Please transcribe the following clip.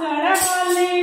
Sarapalli.